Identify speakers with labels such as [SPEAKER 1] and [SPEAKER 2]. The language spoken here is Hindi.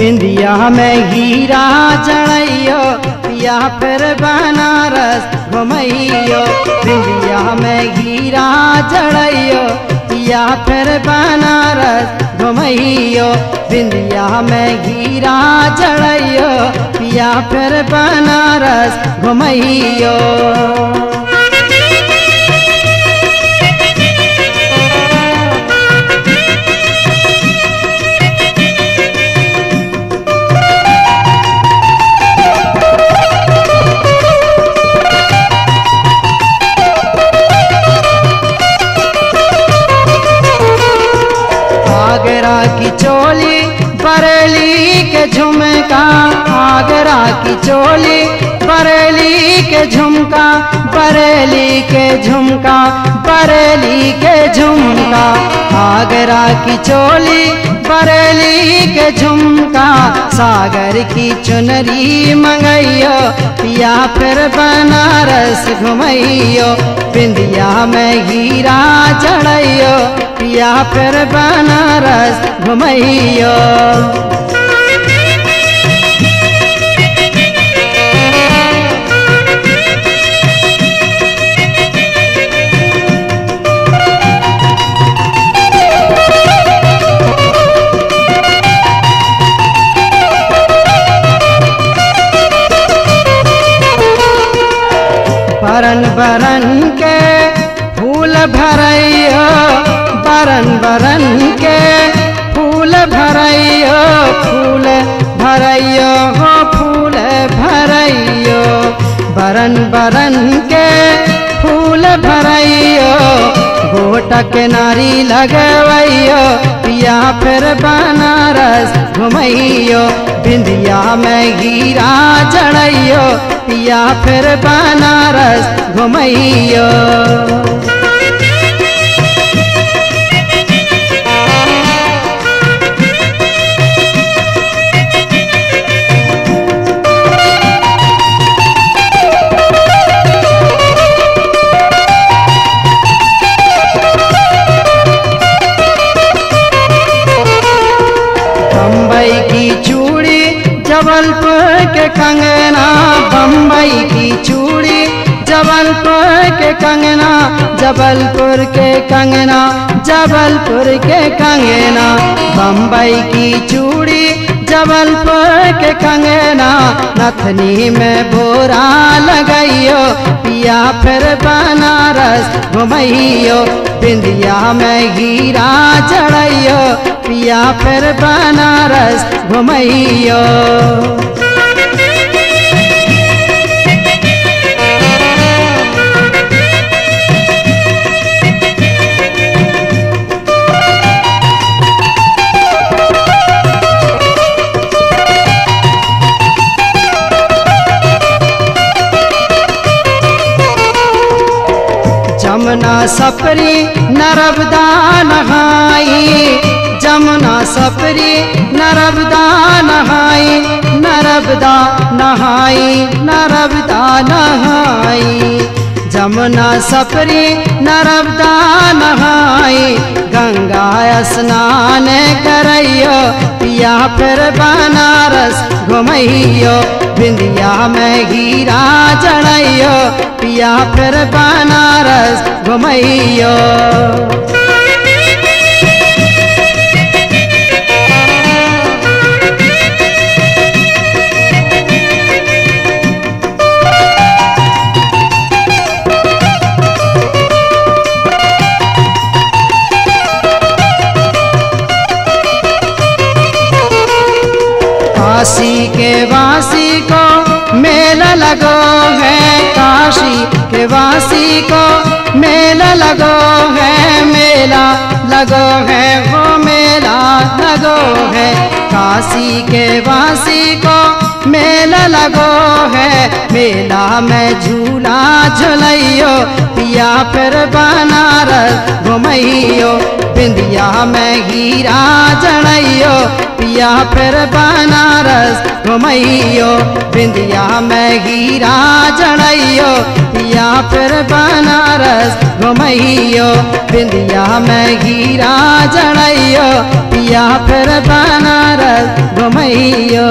[SPEAKER 1] बिंदिया में हीरा जड़ैयो, पिया फिर बनारस घुमैयो। बिंदिया में हीरा जड़ैयो, पिया फिर बनारस घुमैयो। बिंदिया में हीरा जड़ैयो, पिया फिर बनारस घुमैयो। बरेली के झुमका, आगरा की चोली। बरेली के झुमका, बरेली के झुमका, बरेली के झुमका। आगरा की चोली, बरेली के झुमका। सागर की चुनरी मंगैयो, पिया फिर बनारस घुमैयो। बिंदिया में हीरा चढ़ैयो। पिया फिर बनारस घुमैयो। बरन बरन के फूल भरैयो। बरन बरन के फूल भरैयो फूल भरैयो, हो फूल भरैयो। बरन बरन के फूल भरैयो गोटक नारी लगवैयो, पिया फिर बनारस घुमैयो। बिंदिया में हीरा जड़ैयो, पिया फिर बनारस घुमैयो। जबलपुर के कंगना बम्बई की चूड़ी जबलपुर के कंगना जबलपुर के कंगना जबलपुर के कंगना, बम्बई की चूड़ी जबलपुर के कंगना नथनी में बोरा लगाइयो, पिया फिर बनारस घुमैयो बिंदिया में हीरा चढ़ाइयो, पिया फिर बनारस घुमैयो सपरी नरबदान हाई। जमुना सपरी नरबदा नहाई नरबदा नहाई नरबदा नहाई। जमुना सपरी नर्मदा नहाई गंगा स्नान करियो, पिया फिर बनारस घुमैयो, बिंदिया में हीरा चढ़ियो पिया फिर बनारस घुमैयो। काशी के वासी को मेला लगो है काशी के वासी को मेला लगो है, मेला लगो है, वो मेला लगो है। काशी के वासी को लगो है। मेला में झूला झुलैयो, पिया फिर बनारस घुमैयो। बिंदिया में हीरा जड़ैयो, पिया फिर बनारस घुमैयो। बिंदिया में हीरा जड़ैयो, पिया फिर बनारस घुमैयो। बिंदिया में हीरा जड़ैयो, पिया फिर बनारस घुमैयो।